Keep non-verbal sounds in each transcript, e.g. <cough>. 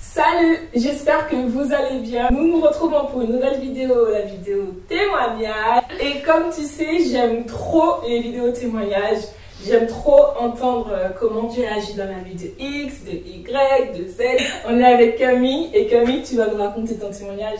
Salut, j'espère que vous allez bien. Nous nous retrouvons pour une nouvelle vidéo, la vidéo témoignage. Et comme tu sais, j'aime trop les vidéos témoignages. J'aime trop entendre euh, comment Dieu agit dans la vie de X, de Y, de Z. On est avec Camille et Camille, tu vas nous raconter ton témoignage,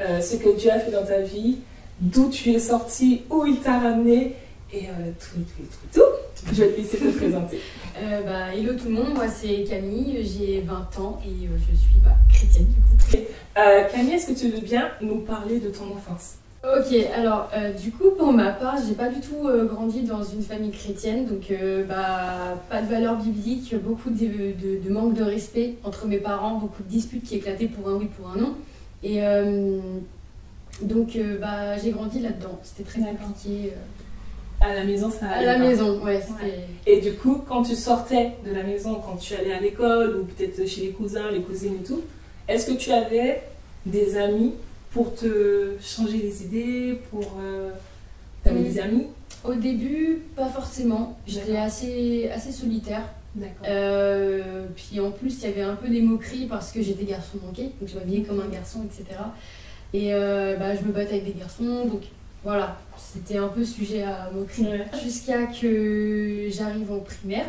euh, ce que Dieu a fait dans ta vie, d'où tu es sorti, où il t'a ramené et euh, tout, tout, tout, tout. Je vais te laisser te présenter. Euh, bah, hello tout le monde, moi c'est Camille, j'ai 20 ans et euh, je suis bah, chrétienne du coup. Euh, Camille, est-ce que tu veux bien nous parler de ton enfance? Ok, alors du coup pour ma part, j'ai pas du tout grandi dans une famille chrétienne, donc bah, pas de valeur biblique, beaucoup de, de- de manque de respect entre mes parents, beaucoup de disputes qui éclataient pour un oui, pour un non. Et donc bah, j'ai grandi là-dedans, c'était très compliqué. À la maison, ça à allait la pas. maison, ouais. Et du coup, quand tu sortais de la maison, quand tu allais à l'école ou peut-être chez les cousins, les cousines et tout, est-ce que tu avais des amis pour te changer les idées, pour... Euh... T'avais des amis? Au début, pas forcément. J'étais assez, assez solitaire. D'accord. Euh, puis en plus, il y avait un peu des moqueries parce que j'étais garçon manqué, donc je m'habillais comme un garçon, etc. Et euh, bah, je me battais avec des garçons, donc voilà, c'était un peu sujet à moquerie. Ouais. Jusqu'à que j'arrive en primaire,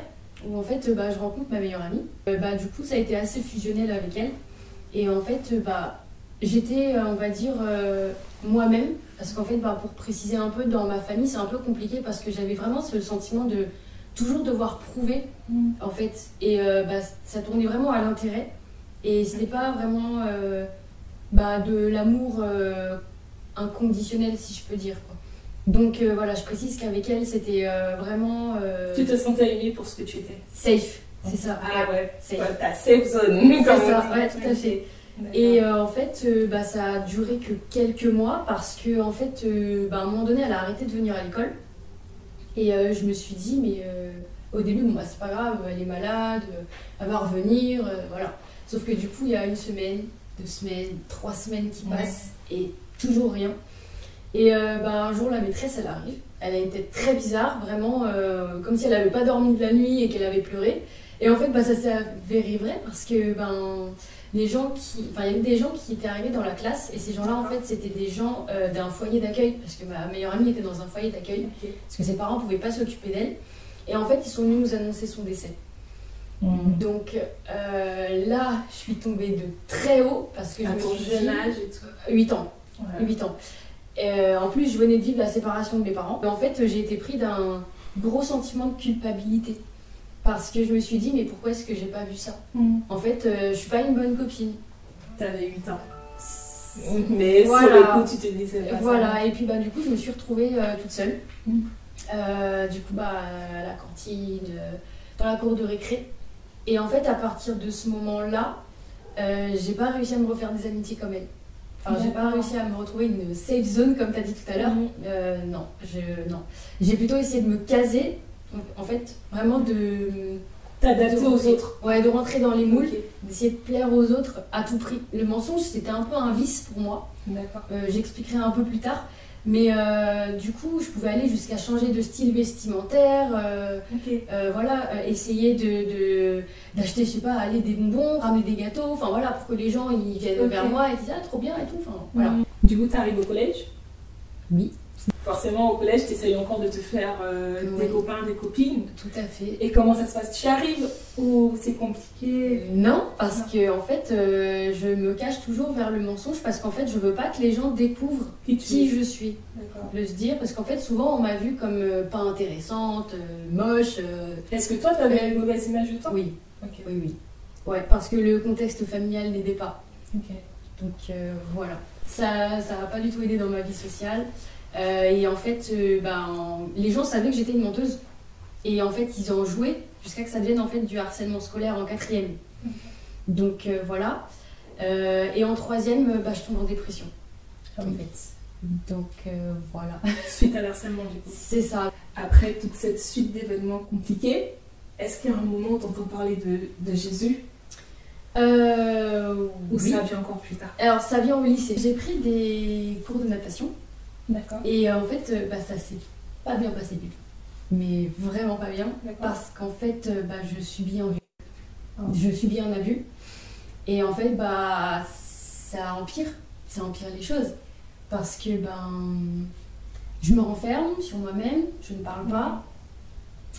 où en fait, bah, je rencontre ma meilleure amie. Euh, bah, du coup, ça a été assez fusionnel avec elle. Et en fait, euh, bah, j'étais, euh, on va dire, euh, moi-même. Parce qu'en fait, bah, pour préciser un peu, dans ma famille, c'est un peu compliqué parce que j'avais vraiment ce sentiment de toujours devoir prouver Mm. en fait. Et euh, bah, ça tournait vraiment à l'intérêt. Et c'était pas vraiment euh, bah, de l'amour inconditionnel, si je peux dire. Quoi. Donc euh, voilà, je précise qu'avec elle, c'était euh, vraiment euh, Tu te sentais aimée pour ce que tu étais safe. C'est ça. Ah ouais, Safe. Ouais, ta safe zone. C'est ça, dit. ouais, tout à fait. Et euh, en fait, bah, ça a duré que quelques mois parce que en fait, bah, à un moment donné, elle a arrêté de venir à l'école. Et je me suis dit, mais au début, bon, bah, c'est pas grave, elle est malade, elle va revenir, voilà. Sauf que du coup, il y a une semaine, deux semaines, trois semaines qui Ouais. passent et toujours rien. Et euh, bah, un jour, la maîtresse, elle arrive. Elle a une tête très bizarre, vraiment euh, comme si elle n'avait pas dormi de la nuit et qu'elle avait pleuré. Et en fait, bah, ça s'est avéré vrai parce que ben, les gens qui, il y avait des gens qui étaient arrivés dans la classe et ces gens-là, en fait, c'était des gens euh, d'un foyer d'accueil parce que ma meilleure amie était dans un foyer d'accueil parce que ses parents pouvaient pas s'occuper d'elle. Et en fait, ils sont venus nous annoncer son décès. Mm. Donc euh, là, je suis tombée de très haut parce que je À me ton suis jeune âge et tout. 8 ans. Ouais. 8 ans. Euh, en plus, je venais de vivre la séparation de mes parents. En fait, j'ai été pris d'un gros sentiment de culpabilité. Parce que je me suis dit, mais pourquoi est-ce que j'ai pas vu ça? Mm. En fait, euh, je suis pas une bonne copine. T'avais 8 ans. Mais Voilà. sur le coup, tu te disais pas ça. Voilà, et puis bah, du coup, je me suis retrouvée euh, toute seule. Mm. Euh, du coup, bah, à la cantine, euh, dans la cour de récré. Et en fait, à partir de ce moment-là, euh, j'ai pas réussi à me refaire des amitiés comme elle. Enfin, j'ai pas réussi à me retrouver une safe zone, comme tu as dit tout à l'heure. Mhm. Euh, non, je, non. J'ai plutôt essayé de me caser, en fait, vraiment de. T'adapter aux autres. Ouais, de rentrer dans les moules, d'essayer de plaire aux autres à tout prix. Le mensonge, c'était un peu un vice pour moi. D'accord. Euh, J'expliquerai un peu plus tard. Mais euh, du coup, je pouvais aller jusqu'à changer de style vestimentaire, euh, euh, voilà, euh, essayer de de- d'acheter, je sais pas, aller des bonbons, ramener des gâteaux, enfin voilà, pour que les gens ils viennent vers moi et disent ah trop bien et tout, enfin voilà. Du coup, t'arrives au collège? Oui. Forcément, au collège, t'essayes encore de te faire euh, des copains, des copines. Tout à fait. Et comment ça se passe? Tu y arrives ou c'est compliqué? Euh, Non, parce que en fait, euh, je me cache toujours vers le mensonge parce qu'en fait, je veux pas que les gens découvrent Qui tu je suis. De se dire, parce qu'en fait, souvent, on m'a vue comme euh, pas intéressante, moche. Est-ce que toi, t'avais une mauvaise image de toi? Oui, oui, oui. Ouais, parce que le contexte familial n'aidait pas. Donc voilà. Ça ça n'a pas du tout aidé dans ma vie sociale. Euh, et en fait, ben, les gens savaient que j'étais une menteuse. Et en fait, ils en jouaient jusqu'à que ça devienne en fait du harcèlement scolaire en quatrième. Donc euh, voilà. Et en troisième, bah, je tombe en dépression. En fait. Donc euh, voilà. <laughs> Suite à l'harcèlement, du coup. C'est ça. Après toute cette suite d'événements compliqués, est-ce qu'il y a un moment où t'entends parler de, de Jésus? Euh, ou oui. ça vient encore plus tard? Alors ça vient au lycée. J'ai pris des cours de natation. D'accord. Et euh, en fait, euh, bah, ça s'est pas bien passé du tout. Mais vraiment pas bien. Parce qu'en fait, euh, bah, je subis un, Oh. je subis un abus. Et en fait, bah, ça empire, ça empire les choses. Parce que ben, je me renferme sur moi-même, je ne parle pas,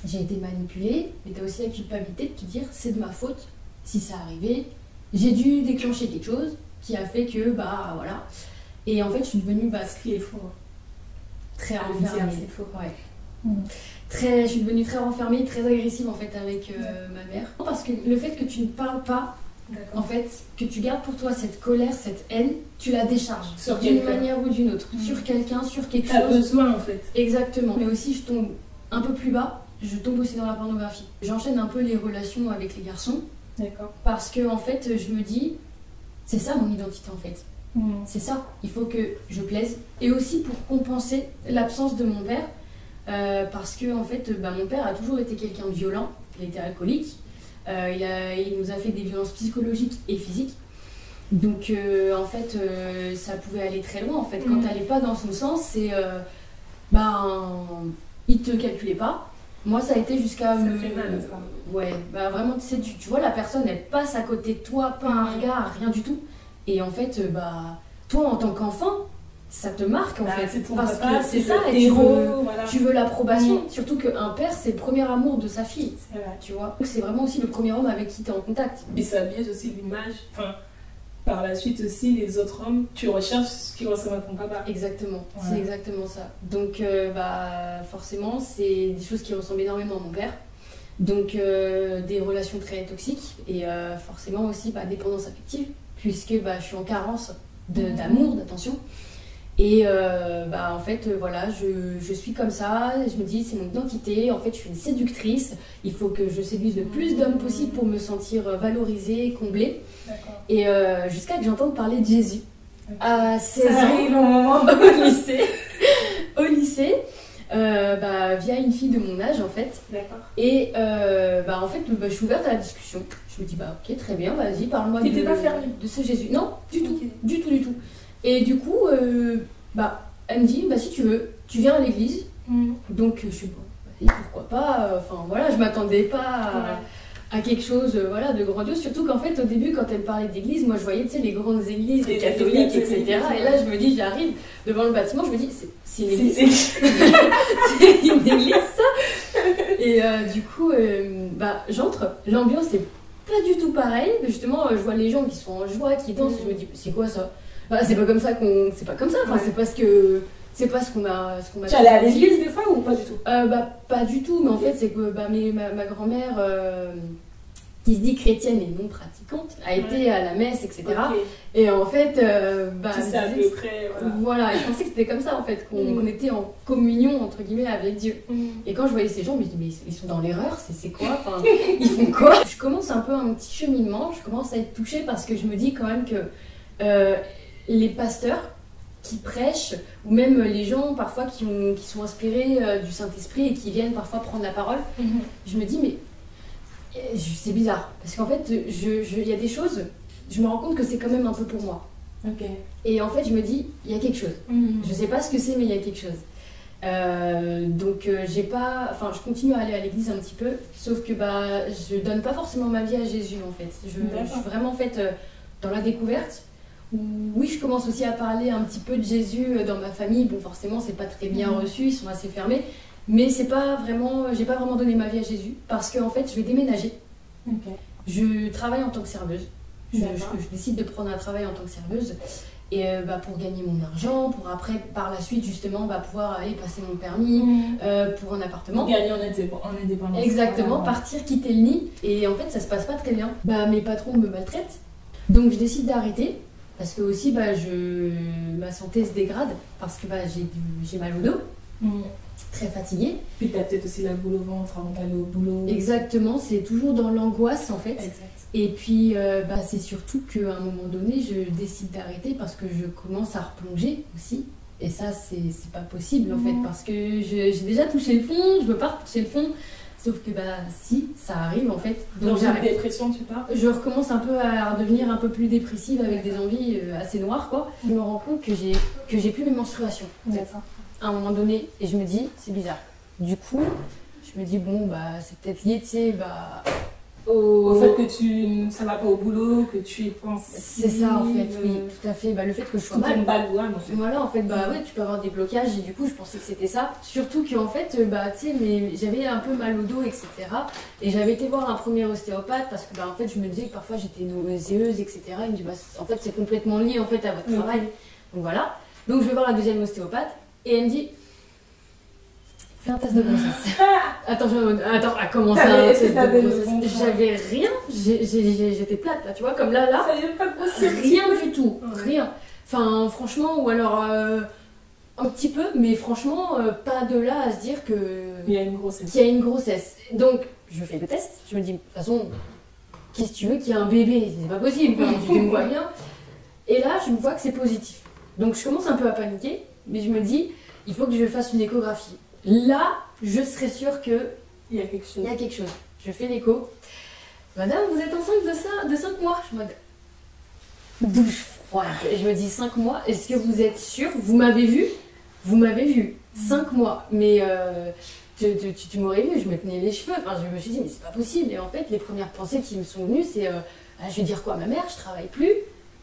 j'ai été manipulée, mais tu as aussi la culpabilité de te dire c'est de ma faute si ça arrivait. J'ai dû déclencher quelque chose qui a fait que, bah voilà. Et en fait, je suis devenue. Bah, Ce qui est faux. Très renfermée. c'est faux. Ouais. Mm. Très, je suis devenue très renfermée, très agressive en fait avec euh, ma mère. Parce que le fait que tu ne parles pas, en fait, que tu gardes pour toi cette colère, cette haine, tu la décharges Sur d'une manière ou d'une autre, Mm. sur quelqu'un, sur quelque T'as chose. besoin en fait. Exactement. Mais aussi, je tombe un peu plus bas, je tombe aussi dans la pornographie. J'enchaîne un peu les relations avec les garçons D'accord. parce que en fait, je me dis, c'est ça mon identité en fait. C'est ça, il faut que je plaise. Et aussi pour compenser l'absence de mon père, euh, parce que en fait, bah, mon père a toujours été quelqu'un de violent, il était alcoolique, Euh, il, a- il nous a fait des violences psychologiques et physiques. Donc euh, en fait, ça pouvait aller très loin. En fait, quand Mhm. t'allais pas dans son sens, c'est ben il te calculait pas. Moi, ça a été jusqu'à me. mal. Ouais, bah vraiment, tu sais, tu, tu vois, la personne, elle passe à côté de toi, pas un Mhm. regard, rien du tout. Et en fait, euh, bah, toi, en tant qu'enfant, ça te marque en Bah, fait. c'est ton parce papa, que c'est ça, et tu héros, veux, voilà. tu veux l'approbation. Surtout qu'un père, c'est le premier amour de sa fille, vrai. tu vois. C'est vraiment aussi le premier homme avec qui tu es en contact. Et ça biaise aussi l'image. Enfin, par la suite aussi, les autres hommes, tu recherches ce qui ressemble à ton papa. Exactement, Ouais. c'est exactement ça. Donc, euh, bah, forcément, c'est des choses qui ressemblent énormément à mon père. Donc, euh, des relations très toxiques et euh, forcément aussi bah, dépendance affective, puisque bah, je suis en carence d'amour, d'attention. Et euh, bah, en fait, euh, voilà, je, je suis comme ça, je me dis, c'est mon identité, en fait, je suis une séductrice, il faut que je séduise le plus d'hommes possible pour me sentir euh, valorisée, comblée. Et euh, jusqu'à que j'entende parler de Jésus. À 16 Ça ans, arrive au moment. <laughs> au lycée, au lycée euh, bah, via une fille de mon âge en fait. D'accord. Et euh, bah, en fait, bah, je suis ouverte à la discussion. Je me dis, bah ok, très bien, vas-y, parle-moi de, pas fermée de ce Jésus. Non, du tout, du tout, du tout. Et du coup, euh, bah, elle me dit, bah si tu veux, tu viens à l'église. Mhm. Donc je suis bon, vas-y, pourquoi pas. Enfin voilà, je m'attendais pas à, Ouais. À quelque chose euh, voilà, de grandiose. Surtout qu'en fait, au début, quand elle parlait d'église, moi je voyais tu sais, les grandes églises, les Les catholiques, etc. Et là, je me dis, j'arrive devant le bâtiment, je me dis, c'est- une église. <laughs> C'est- une église ça Et euh, du coup, euh, bah, j'entre, l'ambiance est pas du tout pareille. Justement, je vois les gens qui sont en joie, qui dansent, et je me dis, c'est quoi ça? Bah, C'est pas comme ça qu'on. C'est pas comme ça, enfin, Ouais. c'est parce que. C'est pas ce qu'on m'a ce qu'on m'a Tu allais à l'église des fois ou pas du tout? Euh, bah, pas du tout, mais en fait, c'est que bah, mes- ma, ma grand-mère, euh, qui se dit chrétienne et non pratiquante, a été à la messe, etc. Et en fait, euh, bah, Tu à peu près. Voilà. voilà, et je pensais que c'était comme ça en fait, qu'on Mm. était en communion entre guillemets avec Dieu. Mhm. Et quand je voyais ces gens, je me dis, mais ils sont dans l'erreur, c'est quoi? Enfin, Ils font quoi? Je commence un peu un petit cheminement, je commence à être touchée parce que je me dis quand même que euh, les pasteurs qui prêchent, ou même les gens parfois qui, ont- qui sont inspirés euh, du Saint-Esprit et qui viennent parfois prendre la parole, Mhm. je me dis, mais euh, c'est bizarre. Parce qu'en fait, je- je- il y a des choses, je me rends compte que c'est quand même un peu pour moi. Et en fait, je me dis, il y a quelque chose. Mhm. Je sais pas ce que c'est, mais il y a quelque chose. Euh, donc j'ai pas, enfin je continue à aller à l'église un petit peu, sauf que bah je donne pas forcément ma vie à Jésus en fait. Je, je suis vraiment en fait euh, dans la découverte. Oui, je commence aussi à parler un petit peu de Jésus euh, dans ma famille. Bon, forcément, c'est pas très bien Mhm. reçu, ils sont assez fermés, mais c'est pas vraiment, j'ai pas vraiment donné ma vie à Jésus parce qu'en fait, je vais déménager. Je travaille en tant que serveuse. Je, D'accord. je- je décide de prendre un travail en tant que serveuse et euh, bah, pour gagner mon argent, pour après, par la suite, justement, bah, pouvoir aller passer mon permis Mhm. euh, pour un appartement. Gagner en indép- en indépendance. Exactement, Voilà. partir, quitter le nid. Et en fait, ça se passe pas très bien. Bah, mes patrons me maltraitent. Donc, je décide d'arrêter. Parce que aussi, bah, je... ma santé se dégrade. Parce que bah, j'ai mal au dos, Mhm. très fatiguée. Puis t'as peut-être aussi la boule au ventre avant d'aller au boulot. Exactement, c'est toujours dans l'angoisse en fait. Exact. Et puis, euh, bah, c'est surtout qu'à un moment donné, je décide d'arrêter parce que je commence à replonger aussi. Et ça, c'est c'est pas possible en fait, Mhm. parce que je- j'ai déjà touché le fond, je veux pas toucher le fond. Sauf que, bah, si, ça arrive en fait. Dans une dépression, tu pars Je recommence un peu à devenir un peu plus dépressive avec des envies euh, assez noires, quoi. Je me rends compte que j'ai que j'ai plus mes menstruations. en fait. À un moment donné, et je me dis, c'est bizarre. Du coup, je me dis, bon, bah, c'est peut-être lié, tu sais, bah, au, fait que tu ça va pas au boulot, que tu y penses. C'est ça en fait, oui, tout à fait. Bah, le fait que je sois mal. en fait. Voilà, en fait, bah ouais, tu peux avoir des blocages et du coup, je pensais que c'était ça. Surtout qu'en fait, bah tu sais, mais j'avais un peu mal au dos, etc. Et j'avais été voir un premier ostéopathe parce que bah en fait, je me disais que parfois j'étais nauséeuse, etc. Il me dit bah en fait, c'est complètement lié en fait à votre travail. Donc voilà. Donc je vais voir la deuxième ostéopathe et elle me dit Fais un test de grossesse. Attends, je... Attends, à comment ça un test de grossesse J'avais rien, j'étais plate là, tu vois, comme là, là. Ça pas Rien du tout, rien. Enfin, franchement, ou alors euh, un petit peu, mais franchement, euh, pas de là à se dire que. Il y a une grossesse. Qu'il y a une grossesse. Donc, je fais le test, je me dis, de toute façon, qu'est-ce que tu veux qu'il y ait un bébé? C'est pas possible, tu me vois bien. Et là, je me vois que c'est positif. Donc, je commence un peu à paniquer, mais je me dis, il faut que je fasse une échographie. Là, je serais sûre que il y a quelque chose. Il y a quelque chose. Je fais l'écho. Madame, vous êtes enceinte de ça, de 5 mois. Je me bouche froide. Je me dis 5 mois. Est-ce que vous êtes sûre? Vous m'avez vu Vous m'avez vu. 5 mois. Mais euh, tu, m'aurais vu, je me tenais les cheveux. Enfin, je me suis dit, mais c'est pas possible. Et en fait, les premières pensées qui me sont venues, c'est euh, ah, je vais dire quoi à ma mère? Je travaille plus.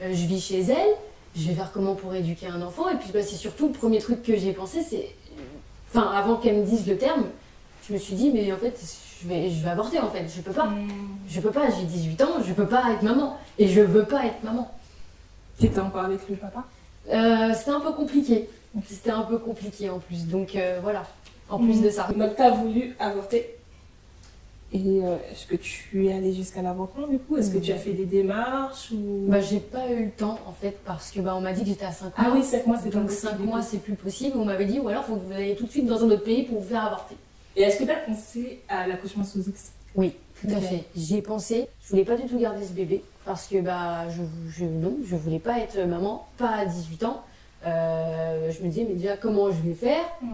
Euh, je vis chez elle. Je vais faire comment pour éduquer un enfant. Et puis, bah, c'est surtout le premier truc que j'ai pensé, c'est Enfin, avant qu'elle me dise le terme, je me suis dit, mais en fait, je vais, je vais avorter en fait. Je peux pas. Hmm. Je peux pas, j'ai 18 ans, je peux pas être maman. Et je veux pas être maman. T'étais encore avec le papa? Euh, C'était un peu compliqué. C'était un peu compliqué en plus. Donc euh, voilà, en plus hmm. de ça. Donc t'as voulu avorter et euh, est-ce que tu es allée jusqu'à l'avortement du coup? Est-ce que tu as fait des démarches ou... Bah j'ai pas eu le temps en fait parce que bah on m'a dit que j'étais à 5 mois. Ah oui 5 mois c'est Donc 5 mois c'est plus possible. On m'avait dit ou alors faut que vous alliez tout de suite dans un autre pays pour vous faire avorter. Et est-ce que tu as pensé à l'accouchement sous X? Oui, tout à fait. J'y ai pensé. Je voulais pas du tout garder ce bébé parce que bah je, je non, je voulais pas être maman, pas à 18 ans. Euh, je me disais mais déjà comment je vais faire? Mm.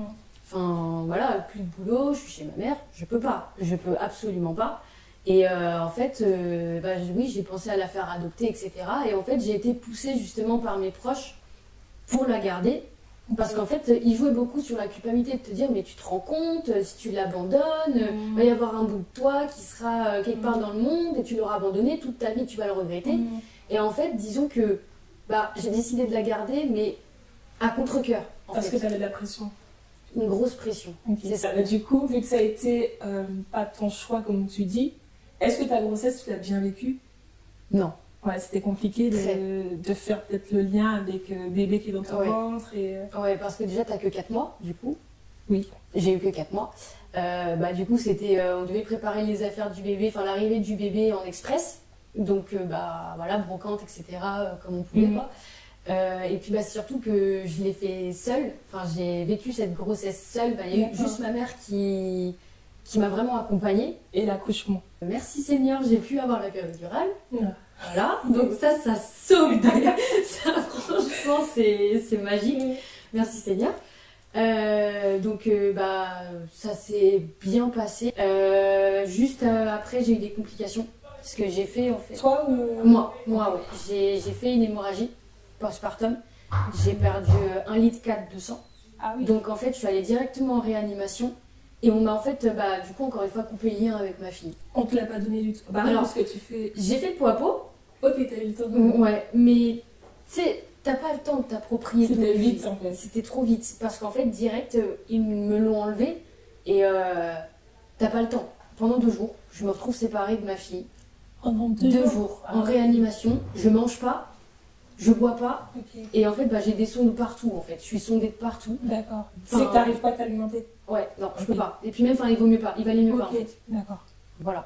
Enfin, voilà, plus de boulot, je suis chez ma mère, je peux pas, je peux absolument pas. Et euh, en fait, euh, bah, oui, j'ai pensé à la faire adopter, etc. Et en fait, j'ai été poussée justement par mes proches pour la garder. Parce qu'en fait, ils jouaient beaucoup sur la culpabilité de te dire, mais tu te rends compte, si tu l'abandonnes, il va y avoir un bout de toi qui sera euh, quelque part dans le monde et tu l'auras abandonné toute ta vie, tu vas le regretter. Et en fait, disons que bah, j'ai décidé de la garder, mais à contre-coeur. Parce que tu avais de la pression une grosse pression. C'est ça. du coup, vu que ça a été euh, pas ton choix, comme tu dis, est-ce que ta grossesse, tu l'as bien vécue? Non. Ouais, c'était compliqué de, de faire peut-être le lien avec euh, bébé qui est dans ton ventre. Et... Euh, ouais, parce que déjà, tu n'as que 4 mois, du coup. Oui. J'ai eu que 4 mois. bah, du coup, c'était, on devait préparer les affaires du bébé, enfin l'arrivée du bébé en express. Donc, bah, voilà, brocante, etc., comme on pouvait, mhm. pas. Euh, et puis bah, surtout que je l'ai fait seule. Enfin, j'ai vécu cette grossesse seule. Bah, il y a eu juste ma mère qui, qui m'a vraiment accompagnée. Et l'accouchement. Merci Seigneur, j'ai pu avoir la péridurale. Voilà, donc ça, ça sauve. <laughs> ça, franchement, c'est magique. Merci Seigneur. Euh, donc euh, bah ça s'est bien passé. juste après j'ai eu des complications. Ce que j'ai fait en fait. Toi ou moi Moi ouais. J'ai fait une hémorragie postpartum, j'ai perdu 1 euh, litre 4 de sang. Ah Donc en fait, je suis allée directement en réanimation. Et on m'a en fait, euh, bah, du coup, encore une fois, coupé le lien avec ma fille. On te l'a pas donné du tout Bah Alors, que tu fais. J'ai fait le pot à. Ok, t'as eu le temps de. Ouais, mais tu sais, t'as pas le temps de t'approprier. C'était vite en fait. C'était trop vite. Parce qu'en fait, direct, euh, ils me l'ont enlevé. Et t'as pas le temps. Pendant deux jours, je me retrouve séparée de ma fille. Pendant deux, jours, en ah réanimation. Je mange pas je bois pas. Et en fait, bah, j'ai des sondes partout, en fait. Je suis sondée de partout. D'accord. c'est que t'arrives pas à t'alimenter Ouais, non, je peux pas. Et puis même, il vaut mieux pas. Il valait mieux pas, en fait. D'accord. Voilà.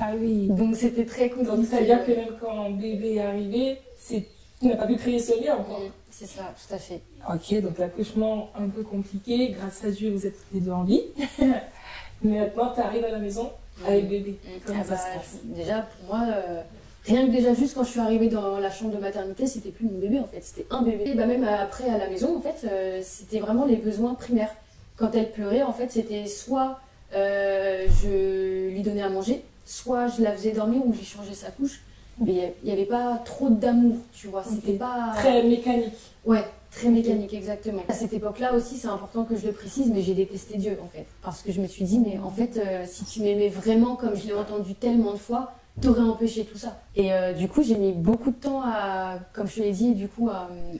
Ah oui. Donc c'était très compliqué. Donc ça veut dire que même quand bébé est arrivé, c'est... tu n'as pas pu créer ce lien encore. Mm, c'est ça, tout à fait. Ok, donc l'accouchement un peu compliqué. Grâce à Dieu, vous êtes les deux en vie. <laughs> Mais maintenant, tu arrives à la maison avec bébé. Mm. Comment ah ça se bah, passe Déjà, pour moi... Euh, Rien que déjà juste quand je suis arrivée dans la chambre de maternité, c'était plus mon bébé en fait, c'était un bébé. Et bah même après à la maison en fait, euh, c'était vraiment les besoins primaires. Quand elle pleurait en fait, c'était soit euh, je lui donnais à manger, soit je la faisais dormir ou j'ai changé sa couche. Mais il n'y avait pas trop d'amour, tu vois, c'était pas... Très mécanique. Ouais, très mécanique, exactement. À cette époque-là aussi, c'est important que je le précise, mais j'ai détesté Dieu en fait. Parce que je me suis dit, mais en fait, euh, si tu m'aimais vraiment comme je l'ai entendu tellement de fois, t'aurais empêché tout ça. Et euh, du coup, j'ai mis beaucoup de temps à, comme je te l'ai dit, du coup, à euh,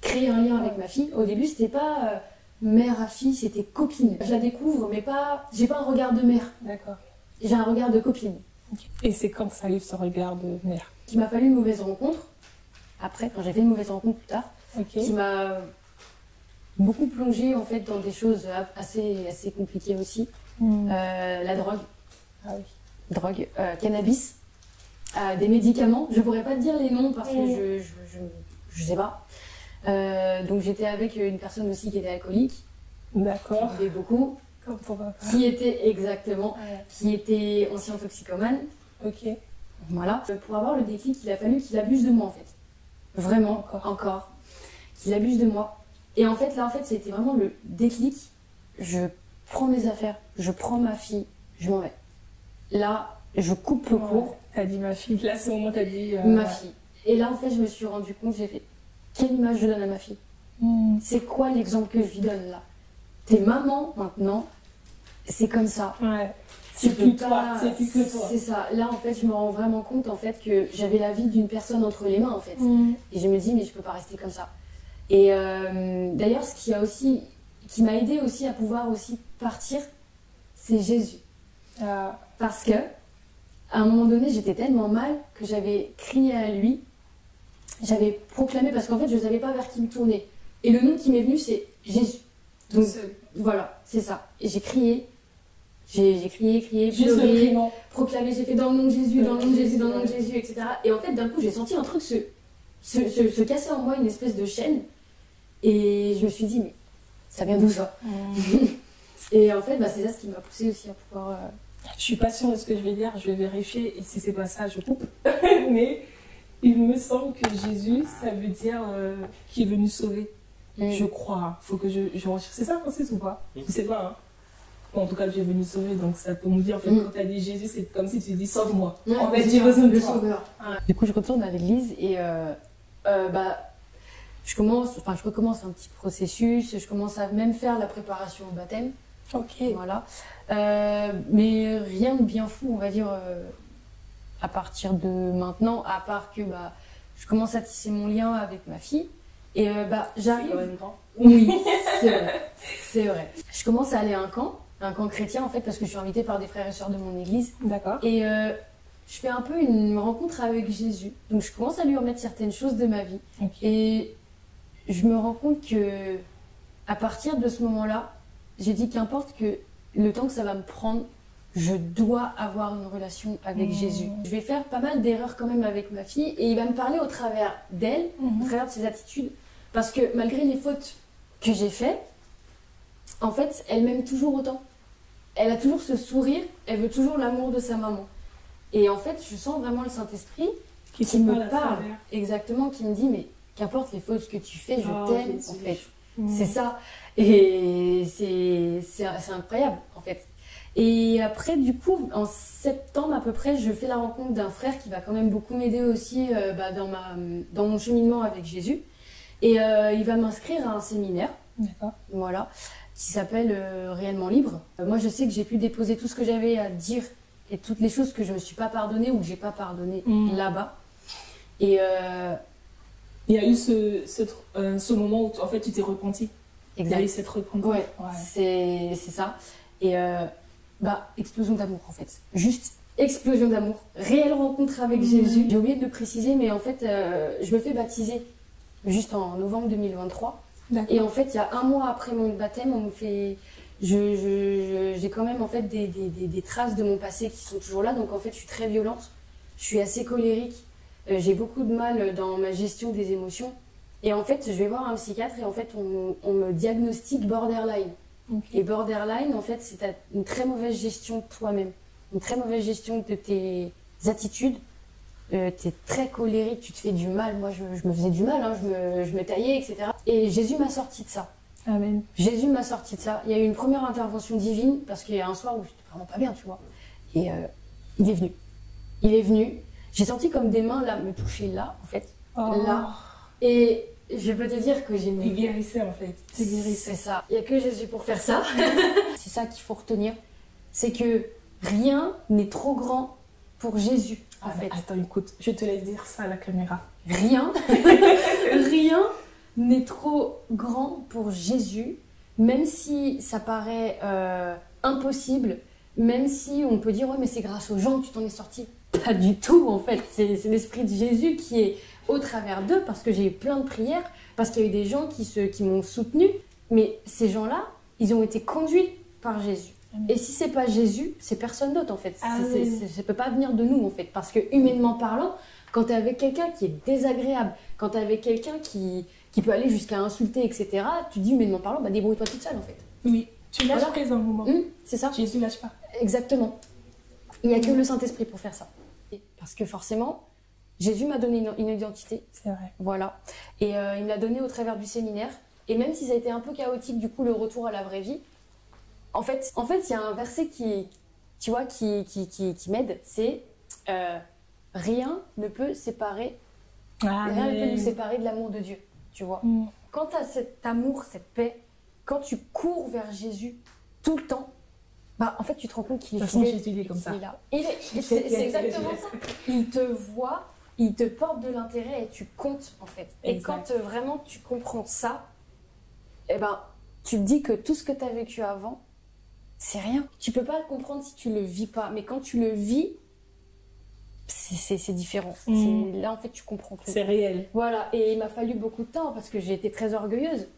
créer un lien avec ma fille. Au début, c'était pas euh, mère à fille, c'était copine. Je la découvre, mais pas, j'ai pas un regard de mère, D'accord. j'ai un regard de copine. Et c'est quand ça arrive ce regard de mère? Il m'a fallu une mauvaise rencontre. Après, quand j'ai fait une mauvaise rencontre plus tard, Ok. qui m'a beaucoup plongé en fait dans des choses assez, assez compliquées aussi. Hmm. La drogue, Ah oui. Drogue, euh, cannabis, euh, des médicaments. Je pourrais pas te dire les noms parce que je, je, je, je sais pas. Euh, donc j'étais avec une personne aussi qui était alcoolique, qui D'accord. buvait beaucoup, Comme ton papa. qui était exactement, Ouais. qui était ancien toxicomane. Ok. Voilà. Pour avoir le déclic, il a fallu qu'il abuse de moi en fait. Vraiment, Encore. encore. Qu'il abuse de moi. Et en fait, là, en fait, c'était vraiment le déclic. Je prends mes affaires, je prends ma fille, je m'en vais. Là, je coupe le cours, T'as dit ma fille. Là, c'est au moment t'as dit. euh, ma fille. Et là, en fait, je me suis rendu compte, j'ai fait, quelle image je donne à ma fille Hmm. C'est quoi l'exemple que je lui donne là T'es maman maintenant, c'est comme ça. Ouais. C'est plus toi. pas- C'est plus que toi. C'est ça. Là, en fait, je me rends vraiment compte en fait que j'avais la vie d'une personne entre les mains en fait. Hmm. Et je me dis, mais je peux pas rester comme ça. Et euh, d'ailleurs, ce qui a aussi, qui m'a aidé aussi à pouvoir aussi partir, c'est Jésus. Ah, Parce que, à un moment donné, j'étais tellement mal que j'avais crié à lui, j'avais proclamé, parce qu'en fait, je ne savais pas vers qui me tourner. Et le nom qui m'est venu, c'est Jésus. Donc, voilà, c'est ça. Et j'ai crié, j'ai crié, crié, pleuré, proclamé, j'ai fait dans le nom de Jésus, dans le nom de Jésus, dans le nom de Jésus, etc. Et en fait, d'un coup, j'ai senti un truc se, se, se, se casser en moi, une espèce de chaîne. Et je me suis dit, mais ça vient d'où ça? <laughs> Et en fait, bah, c'est ça ce qui m'a poussé aussi à pouvoir. euh, Je suis pas sûre de ce que je vais dire, je vais vérifier et si c'est pas ça, je coupe. <laughs> Mais il me semble que Jésus, ça veut dire euh, qui est venu sauver. Je crois. Faut que je, je recherche. C'est ça, Francis, ou pas? Mm. Je sais pas. Hein. Bon, en tout cas, Dieu est venu sauver, donc ça peut me dire, en fait, Mm. quand t'as dit Jésus, c'est comme si tu dis sauve-moi. Ouais, en fait, j'ai besoin de sauveur. Du coup, je retourne à l'église et euh, euh, bah, je commence, enfin, je recommence un petit processus. Je commence à même faire la préparation au baptême. Ok. Voilà. Euh, mais rien de bien fou, on va dire, euh, à partir de maintenant, à part que bah, je commence à tisser mon lien avec ma fille. Et euh, bah, j'arrive. Oui, c'est <laughs> vrai. C'est vrai. Je commence à aller à un camp, un camp chrétien en fait, parce que je suis invitée par des frères et sœurs de mon église. D'accord. Et euh, je fais un peu une rencontre avec Jésus. Donc je commence à lui remettre certaines choses de ma vie. Et je me rends compte que à partir de ce moment-là, j'ai dit qu'importe que le temps que ça va me prendre, je dois avoir une relation avec Mmh. Jésus. Je vais faire pas mal d'erreurs quand même avec ma fille et il va me parler au travers d'elle, au travers de ses attitudes. Parce que malgré les fautes que j'ai faites, en fait, elle m'aime toujours autant. Elle a toujours ce sourire, elle veut toujours l'amour de sa maman. Et en fait, je sens vraiment le Saint-Esprit Qui, me parle exactement, qui me dit, mais qu'importe les fautes que tu fais, je Oh, t'aime, en fait. Mm. C'est ça. Et c'est incroyable, en fait. Et après, du coup, en septembre à peu près, je fais la rencontre d'un frère qui va quand même beaucoup m'aider aussi euh, bah, dans, ma, dans mon cheminement avec Jésus. Et euh, il va m'inscrire à un séminaire, D'accord. voilà, qui s'appelle euh, Réellement Libre. Moi, je sais que j'ai pu déposer tout ce que j'avais à dire et toutes les choses que je me suis pas pardonné ou que j'ai pas pardonné Mm. là-bas. Et Il y a eu ce, ce, euh, ce moment où, tu- en fait, tu t'es repenti. Il y a eu cette repentance. Ouais, c'est c'est ça. Et euh, bah, explosion d'amour en fait. Juste explosion d'amour. Réelle rencontre avec Mhm. Jésus. J'ai oublié de le préciser, mais en fait, euh, je me fais baptiser juste en novembre 2023. D'accord. Et en fait, il y a un mois après mon baptême, on me fait. Je, je- je- j'ai quand même en fait des, des, des, des traces de mon passé qui sont toujours là. Donc en fait, je suis très violente. Je suis assez colérique. Euh, j'ai beaucoup de mal dans ma gestion des émotions. Et en fait, je vais voir un psychiatre et en fait, on, on me diagnostique borderline. Et borderline, en fait, c'est une très mauvaise gestion de toi-même. Une très mauvaise gestion de tes attitudes. Euh, tu es très colérique, tu te fais du mal. Moi, je, je me faisais du mal, hein, je, me, je me taillais, etc. Et Jésus m'a sorti de ça. Amen. Jésus m'a sorti de ça. Il y a eu une première intervention divine parce qu'il y a un soir où j'étais vraiment pas bien, tu vois. Et euh, il est venu. Il est venu. J'ai senti comme des mains là me toucher là, en fait. Oh. Là. Et Je peux te dire que j'ai Il une guérissait en fait. Tu guérissais. C'est ça. Il n'y a que Jésus pour faire ça. <laughs> c'est ça qu'il faut retenir. C'est que rien n'est trop grand pour Jésus, en Ah, mais fait. Attends, écoute, je te laisse dire ça à la caméra. Rien, <laughs> rien n'est trop grand pour Jésus, même si ça paraît euh, impossible, même si on peut dire ouais mais c'est grâce aux gens que tu t'en es sorti. Pas du tout en fait, c'est c'est l'esprit de Jésus qui est au travers d'eux parce que j'ai eu plein de prières, parce qu'il y a eu des gens qui, se, qui m'ont soutenu, mais ces gens-là, ils ont été conduits par Jésus. Amen. Et si c'est pas Jésus, c'est personne d'autre en fait. Ah c'est- c'est- ça peut pas venir de nous en fait, parce que humainement parlant, quand tu es avec quelqu'un qui est désagréable, quand tu es avec quelqu'un qui, qui peut aller jusqu'à insulter, etc., tu dis humainement parlant, bah débrouille-toi toute seule en fait. Oui, tu lâches Voilà. prise un moment. Hum, c'est ça Jésus lâche pas. Exactement. Il n'y a que le Saint-Esprit pour faire ça. Parce que forcément, Jésus m'a donné une, une identité, C'est vrai. voilà. Et euh, il me l'a donné au travers du séminaire. Et même si ça a été un peu chaotique, du coup, le retour à la vraie vie, en fait, en fait, il y a un verset qui, tu vois, qui, qui, qui, qui m'aide, c'est euh, rien ne peut séparer, Ah, rien ne peut nous séparer de l'amour de Dieu, tu vois. Hum. Quand tu as cet amour, cette paix, quand tu cours vers Jésus tout le temps, bah en fait, tu te rends compte qu'il est façon, il est comme ça. Là. <laughs> C'est exactement ça. Il te voit, il te porte de l'intérêt et tu comptes en fait. Et quand euh, vraiment tu comprends ça, eh ben, tu te dis que tout ce que tu as vécu avant, c'est rien. Tu peux pas le comprendre si tu le vis pas. Mais quand tu le vis, c'est- différent. Mm. Là, en fait, tu comprends tout. C'est réel. Voilà, et il m'a fallu beaucoup de temps parce que j'ai été très orgueilleuse.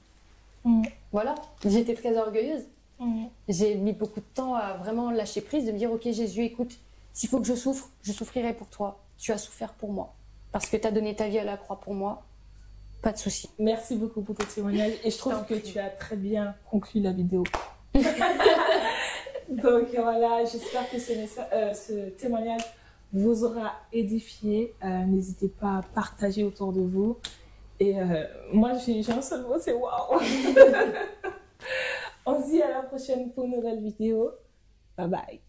Mm. Voilà, j'ai été très orgueilleuse. Hum. J'ai mis beaucoup de temps à vraiment lâcher prise, de me dire Ok, Jésus, écoute, s'il faut que je souffre, je souffrirai pour toi. Tu as souffert pour moi. Parce que tu as donné ta vie à la croix pour moi. Pas de souci. Merci beaucoup pour ton témoignage et je trouve que tu as très bien conclu la vidéo. <laughs> Donc voilà, j'espère que ce, euh, ce témoignage vous aura édifié. Euh, N'hésitez pas à partager autour de vous. Et euh, moi, j'ai j'ai un seul mot, c'est waouh. <laughs> On se dit à la prochaine pour une nouvelle vidéo. Bye bye.